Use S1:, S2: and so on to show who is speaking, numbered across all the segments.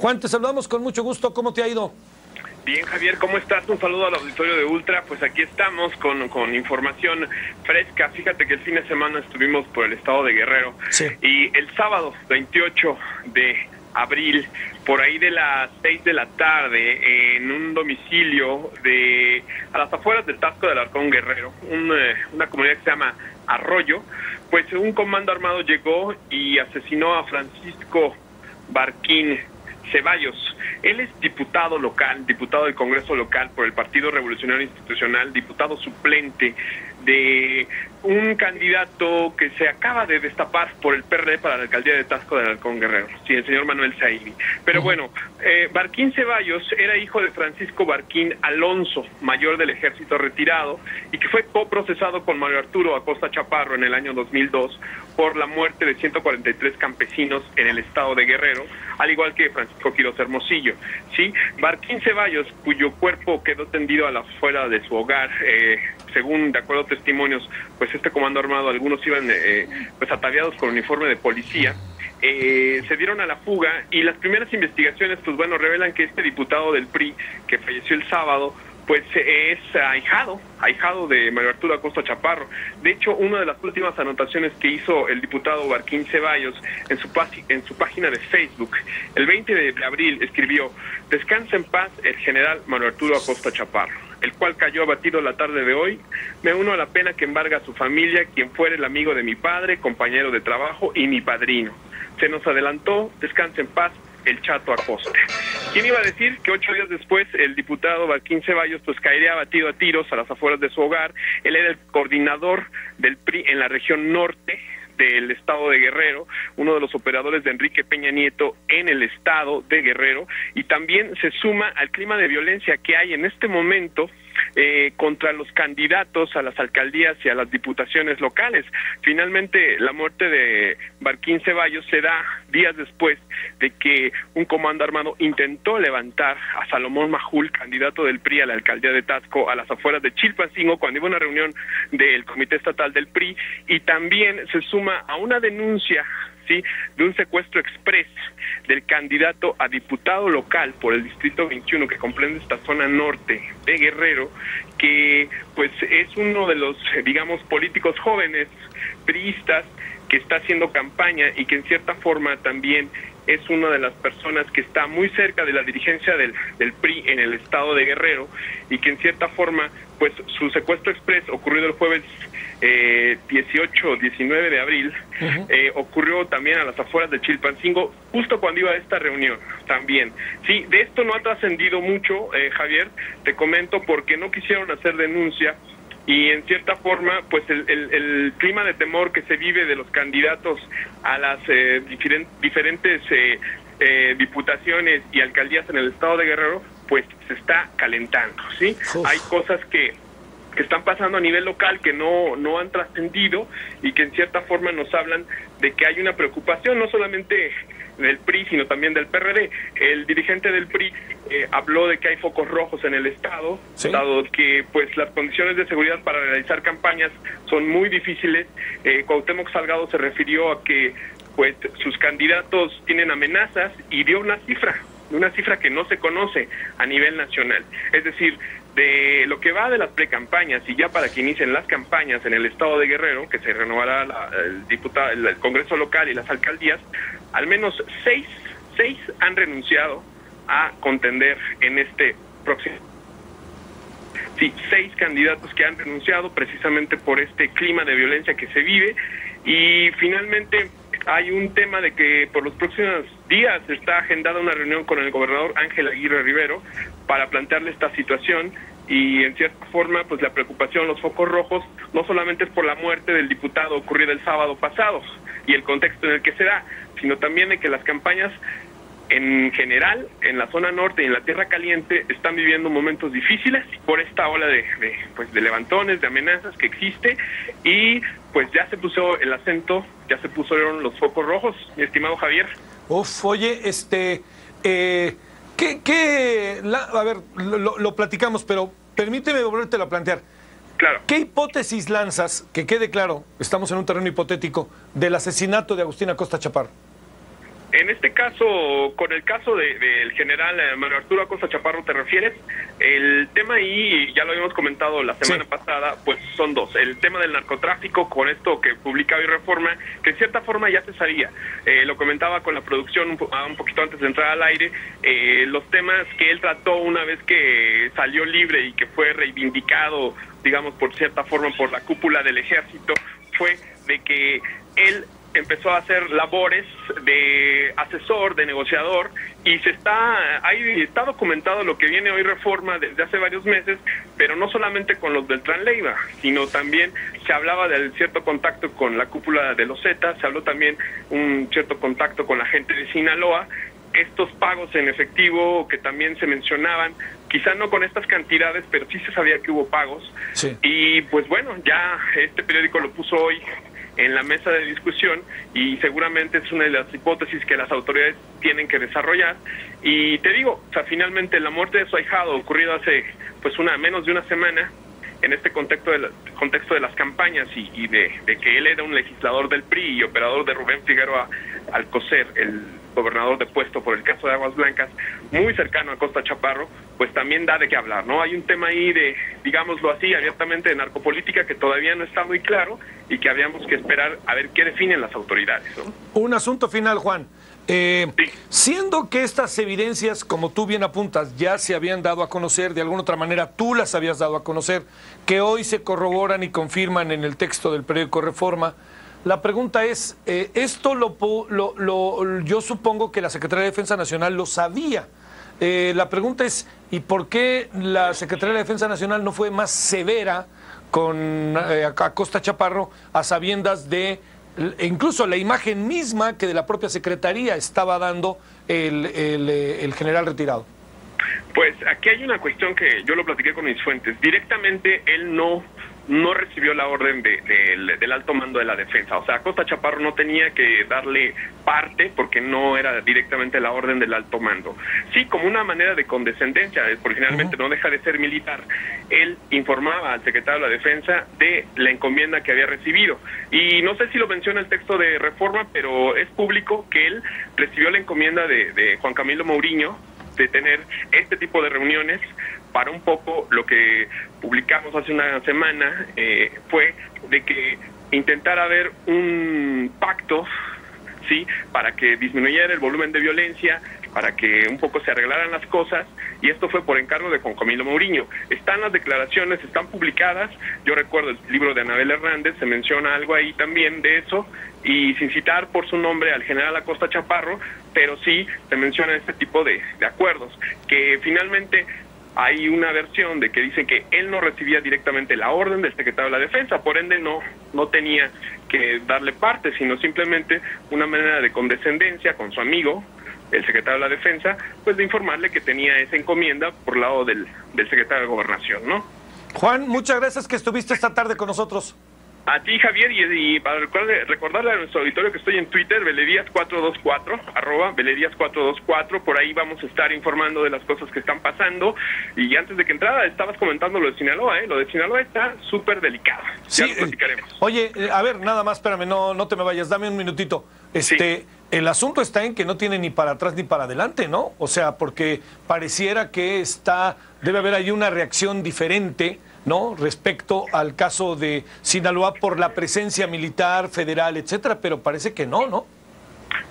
S1: Juan, te saludamos con mucho gusto. ¿Cómo te ha ido?
S2: Bien, Javier, ¿cómo estás? Un saludo al auditorio de Ultra. Pues aquí estamos con, con información fresca. Fíjate que el fin de semana estuvimos por el estado de Guerrero.
S1: Sí.
S2: Y el sábado 28 de abril, por ahí de las 6 de la tarde, en un domicilio de a las afueras del Tasco del Arcón Guerrero, un, eh, una comunidad que se llama Arroyo, pues un comando armado llegó y asesinó a Francisco Barquín Ceballos. Él es diputado local, diputado del Congreso local por el Partido Revolucionario Institucional, diputado suplente de un candidato que se acaba de destapar por el PRD para la alcaldía de Tasco del Halcón Guerrero, sí, el señor Manuel Saini. Pero bueno, eh, Barquín Ceballos era hijo de Francisco Barquín Alonso, mayor del ejército retirado, y que fue coprocesado con Mario Arturo Acosta Chaparro en el año 2002 por la muerte de 143 campesinos en el estado de Guerrero, al igual que Francisco Quiroz Hermosillo. ¿sí? Barquín Ceballos, cuyo cuerpo quedó tendido a la afuera de su hogar, eh, según de acuerdo a testimonios, pues este comando armado, algunos iban eh, pues ataviados con uniforme de policía, eh, se dieron a la fuga y las primeras investigaciones, pues bueno, revelan que este diputado del PRI, que falleció el sábado, pues es ahijado, ahijado de Mario Arturo Acosta Chaparro. De hecho, una de las últimas anotaciones que hizo el diputado Barquín Ceballos en su, en su página de Facebook, el 20 de abril, escribió, descansa en paz el general Mario Arturo Acosta Chaparro el cual cayó abatido la tarde de hoy. Me uno a la pena que embarga a su familia, quien fuera el amigo de mi padre, compañero de trabajo y mi padrino. Se nos adelantó, descanse en paz, el Chato Acosta. ¿Quién iba a decir que ocho días después el diputado Barquín Ceballos pues caería abatido a tiros a las afueras de su hogar? Él era el coordinador del PRI en la región norte del estado de Guerrero, uno de los operadores de Enrique Peña Nieto en el estado de Guerrero, y también se suma al clima de violencia que hay en este momento eh, contra los candidatos a las alcaldías y a las diputaciones locales. Finalmente, la muerte de Barquín Ceballos se da días después de que un comando armado intentó levantar a Salomón Majul, candidato del PRI a la alcaldía de Tasco, a las afueras de Chilpancingo, cuando iba una reunión del Comité Estatal del PRI, y también se suma a una denuncia de un secuestro express del candidato a diputado local por el Distrito 21 que comprende esta zona norte de Guerrero, que pues es uno de los, digamos, políticos jóvenes priistas que está haciendo campaña y que en cierta forma también es una de las personas que está muy cerca de la dirigencia del, del PRI en el estado de Guerrero y que en cierta forma pues su secuestro express ocurrido el jueves eh, 18 19 de abril eh, ocurrió también a las afueras de Chilpancingo justo cuando iba a esta reunión también. Sí de esto no ha trascendido mucho eh, Javier. Te comento porque no quisieron hacer denuncia y en cierta forma pues el, el, clima de temor que se vive de los candidatos a las eh, diferentes eh, eh, diputaciones y alcaldías en el estado de Guerrero pues se está calentando sí hay cosas que que están pasando a nivel local que no, no han trascendido y que en cierta forma nos hablan de que hay una preocupación, no solamente del PRI, sino también del PRD. El dirigente del PRI eh, habló de que hay focos rojos en el Estado, dado que pues las condiciones de seguridad para realizar campañas son muy difíciles. Eh, Cuauhtémoc Salgado se refirió a que pues sus candidatos tienen amenazas y dio una cifra, una cifra que no se conoce a nivel nacional. Es decir, de lo que va de las precampañas y ya para que inicien las campañas en el estado de Guerrero, que se renovará el, diputado, el, Congreso local y las alcaldías, al menos seis, seis han renunciado a contender en este próximo. Sí, seis candidatos que han renunciado precisamente por este clima de violencia que se vive y finalmente hay un tema de que por los próximos días está agendada una reunión con el gobernador Ángel Aguirre Rivero para plantearle esta situación y en cierta forma pues la preocupación, los focos rojos no solamente es por la muerte del diputado ocurrida el sábado pasado y el contexto en el que se da, sino también de que las campañas en general en la zona norte y en la tierra caliente están viviendo momentos difíciles por esta ola de, pues de levantones, de amenazas que existe y pues ya se puso el acento, ya se pusieron los focos rojos, mi estimado Javier.
S1: Uf, oye, este, eh, ¿qué, qué a ver, lo, lo, platicamos, pero permíteme volverte a plantear.
S2: Claro.
S1: ¿Qué hipótesis lanzas, que quede claro, estamos en un terreno hipotético, del asesinato de Agustina Costa Chaparro?
S2: En este caso, con el caso del general eh, Manuel Arturo Acosta Chaparro, ¿te refieres? El tema ahí, ya lo habíamos comentado la semana pasada, pues son dos. El tema del narcotráfico, con esto que publica hoy Reforma, que en cierta forma ya se sabía. Eh, lo comentaba con la producción un, un, poquito antes de entrar al aire. Eh, los temas que él trató una vez que salió libre y que fue reivindicado, digamos, por cierta forma por la cúpula del ejército, fue de que él empezó a hacer labores de asesor, de negociador, y se está, ahí está documentado lo que viene hoy reforma desde hace varios meses, pero no solamente con los del Leiva, sino también se hablaba del cierto contacto con la cúpula de los Zetas, se habló también un cierto contacto con la gente de Sinaloa, estos pagos en efectivo que también se mencionaban, quizá no con estas cantidades, pero sí se sabía que hubo pagos. Y pues bueno, ya este periódico lo puso hoy en la mesa de discusión y seguramente es una de las hipótesis que las autoridades tienen que desarrollar. Y te digo, o sea, finalmente la muerte de su ahijado ocurrido hace pues una menos de una semana en este contexto de, contexto de las campañas y, de, que él era un legislador del PRI y operador de Rubén Figueroa Alcocer, el gobernador de puesto por el caso de Aguas Blancas, muy cercano a Costa Chaparro, pues también da de qué hablar, ¿no? Hay un tema ahí de, digámoslo así, abiertamente de narcopolítica que todavía no está muy claro y que habíamos que esperar a ver qué definen las autoridades, ¿no?
S1: Un asunto final, Juan. Eh, siendo que estas evidencias, como tú bien apuntas, ya se habían dado a conocer, de alguna otra manera tú las habías dado a conocer, que hoy se corroboran y confirman en el texto del periódico Reforma, la pregunta es, eh, esto lo, lo, yo supongo que la Secretaría de Defensa Nacional lo sabía. Eh, la pregunta es, ¿y por qué la Secretaría de Defensa Nacional no fue más severa con Acosta Chaparro a sabiendas de e incluso la imagen misma que de la propia Secretaría estaba dando el, eh, el, general retirado.
S2: Pues aquí hay una cuestión que yo lo platiqué con mis fuentes. Directamente él no no recibió la orden de, del alto mando de la defensa. O sea, Costa Chaparro no tenía que darle parte porque no era directamente la orden del alto mando. Sí, como una manera de condescendencia, porque finalmente no deja de ser militar, él informaba al secretario de la defensa de la encomienda que había recibido. Y no sé si lo menciona el texto de reforma, pero es público que él recibió la encomienda de, de Juan Camilo Mourinho de tener este tipo de reuniones para un poco lo que publicamos hace una semana eh, fue de que intentara haber un pacto sí para que disminuyera el volumen de violencia para que un poco se arreglaran las cosas y esto fue por encargo de Juan Camilo Mourinho. Están las declaraciones, están publicadas, yo recuerdo el libro de Anabel Hernández, se menciona algo ahí también de eso y sin citar por su nombre al general Acosta Chaparro, pero sí se menciona este tipo de, de acuerdos que finalmente hay una versión de que dice que él no recibía directamente la orden del secretario de la Defensa, por ende no, no tenía que darle parte, sino simplemente una manera de condescendencia con su amigo, el secretario de la Defensa, pues de informarle que tenía esa encomienda por lado del, del secretario de Gobernación, ¿no?
S1: Juan, muchas gracias que estuviste esta tarde con nosotros.
S2: A ti, Javier, y, para recordarle, a nuestro auditorio que estoy en Twitter, Beledías424, arroba Beledías424, por ahí vamos a estar informando de las cosas que están pasando. Y antes de que entrara, estabas comentando lo de Sinaloa, ¿eh? Lo de Sinaloa está súper delicado.
S1: Sí, ya lo eh, oye, eh, a ver, nada más, espérame, no, no te me vayas, dame un minutito. Este, el asunto está en que no tiene ni para atrás ni para adelante, ¿no? O sea, porque pareciera que está, debe haber ahí una reacción diferente ¿no? Respecto al caso de Sinaloa por la presencia militar, federal, etcétera, pero parece que no, ¿no?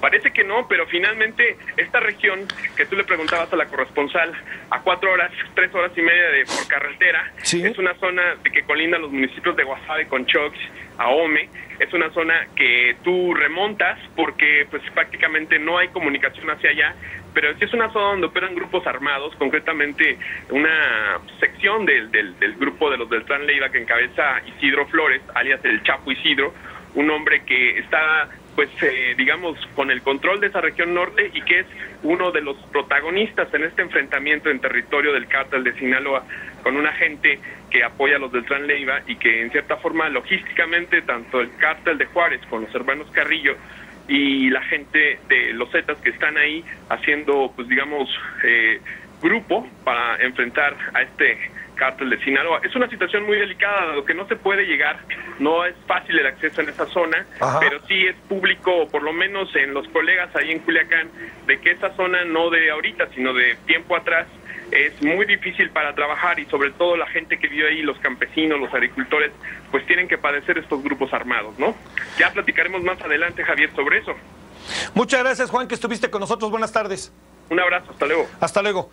S2: Parece que no, pero finalmente esta región que tú le preguntabas a la corresponsal a cuatro horas, tres horas y media de por carretera, es una zona de que colinda los municipios de Guasave, Conchox, Ahome, es una zona que tú remontas porque pues prácticamente no hay comunicación hacia allá, pero sí es una zona donde operan grupos armados, concretamente una sección del, del, grupo de los del Tran Leiva que encabeza Isidro Flores, alias el Chapo Isidro, un hombre que está pues eh, digamos con el control de esa región norte y que es uno de los protagonistas en este enfrentamiento en territorio del cártel de Sinaloa con una gente que apoya a los del Tran Leiva y que en cierta forma logísticamente tanto el cártel de Juárez con los hermanos Carrillo y la gente de los Zetas que están ahí haciendo pues digamos eh, grupo para enfrentar a este cártel de Sinaloa. Es una situación muy delicada, dado que no se puede llegar, no es fácil el acceso en esa zona, pero sí es público, por lo menos en los colegas ahí en Culiacán, de que esa zona no de ahorita, sino de tiempo atrás, es muy difícil para trabajar y sobre todo la gente que vive ahí, los campesinos, los agricultores, pues tienen que padecer estos grupos armados, ¿no? Ya platicaremos más adelante, Javier, sobre eso.
S1: Muchas gracias, Juan, que estuviste con nosotros. Buenas tardes.
S2: Un abrazo, hasta luego.
S1: Hasta luego.